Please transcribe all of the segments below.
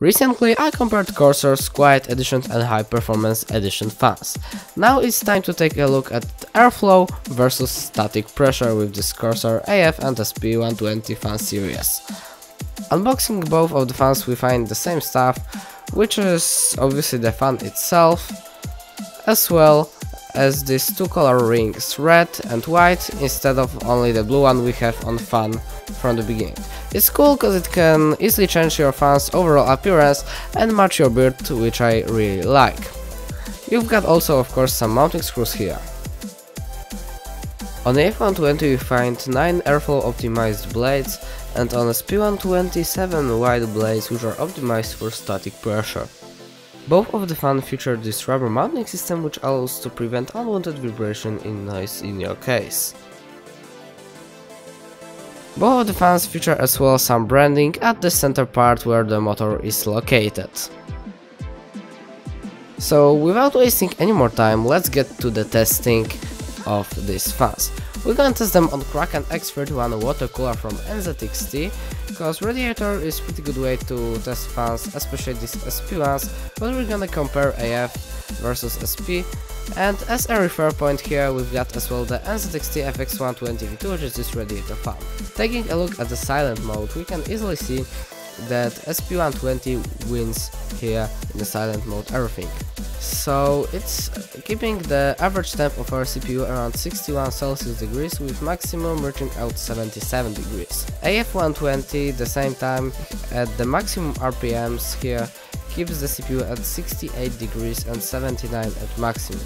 Recently I compared Corsair's Quiet Edition and High Performance Edition fans. Now it's time to take a look at airflow versus static pressure with this Corsair AF and SP120 fan series. Unboxing both of the fans we find the same stuff, which is obviously the fan itself, as well as these two color rings, red and white, instead of only the blue one we have on fan from the beginning. It's cool cause it can easily change your fan's overall appearance and match your beard, which I really like. You've got also of course some mounting screws here. On the AF120 you find 9 airflow optimized blades and on the SP120 7 wide blades which are optimized for static pressure. Both of the fans feature this rubber mounting system which allows to prevent unwanted vibration in noise in your case. Both of the fans feature as well some branding at the center part where the motor is located. So without wasting any more time, let's get to the testing of these fans. We're gonna test them on Kraken X31 water cooler from NZXT, because Radiator is pretty good way to test fans, especially these SP ones, but we're gonna compare AF versus SP, and as a refer point here we've got as well the NZXT FX120 V2 which is this radiator fan. Taking a look at the silent mode, we can easily see that SP120 wins here in the silent mode everything. So it's keeping the average temp of our CPU around 61 Celsius degrees with maximum reaching out 77 degrees. AF120 the same time at the maximum RPMs here keeps the CPU at 68 degrees and 79 at maximum.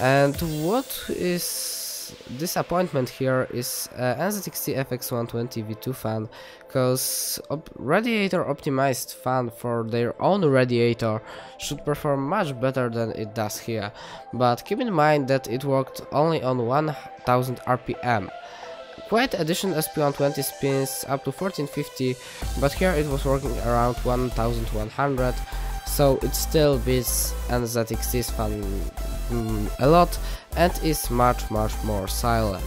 And what is disappointment here is uh, NZXT FX120 V2 fan because op radiator optimized fan for their own radiator should perform much better than it does here. But keep in mind that it worked only on 1000 rpm Quiet Edition SP120 spins up to 1450 but here it was working around 1100 so it still beats NZXT's fan mm, a lot and is much much more silent.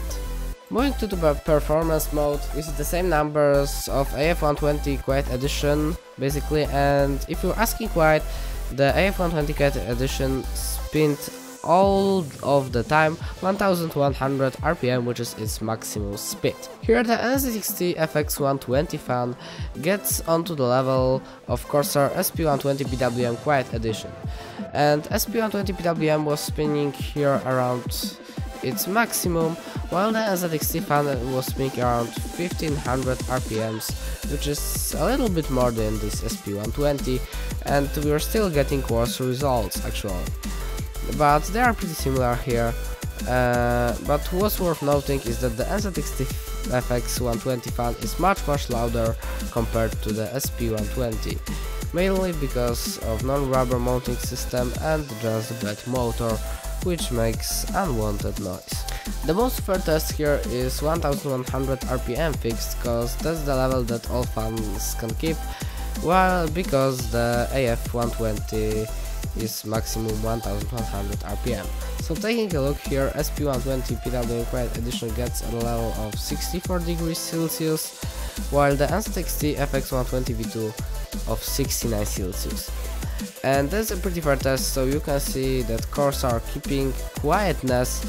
Moving to the performance mode, we see the same numbers of AF120 Quiet Edition basically and if you're asking why, the AF120 Quiet Edition spinned all of the time 1100 rpm which is its maximum speed. Here the NZXT FX120 fan gets onto the level of Corsair SP120 PWM Quiet Edition. And SP120 PWM was spinning here around its maximum while the NZXT fan was spinning around 1500 rpms which is a little bit more than this SP120 and we're still getting worse results actually but they are pretty similar here. Uh, but what's worth noting is that the NZXT FX120 fan is much much louder compared to the SP120, mainly because of non-rubber mounting system and just bad motor, which makes unwanted noise. The most fair test here is 1100 RPM fixed, cause that's the level that all fans can keep, while because the AF120 is maximum 1100 rpm. So taking a look here, SP120 PWM Quiet Edition gets a level of 64 degrees Celsius, while the NZXT FX120 V2 of 69 Celsius. And that's a pretty fair test, so you can see that Corsair keeping quietness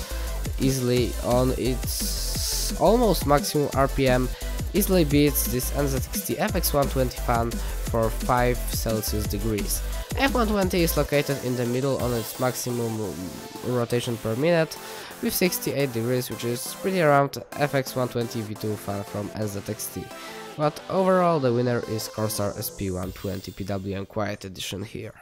easily on its almost maximum RPM, easily beats this NZXT FX120 fan for 5 Celsius degrees. AF120 is located in the middle on its maximum rotation per minute with 68 degrees which is pretty around FX120 V2 fan from NZXT. But overall the winner is Corsair SP120 PWM Quiet Edition here.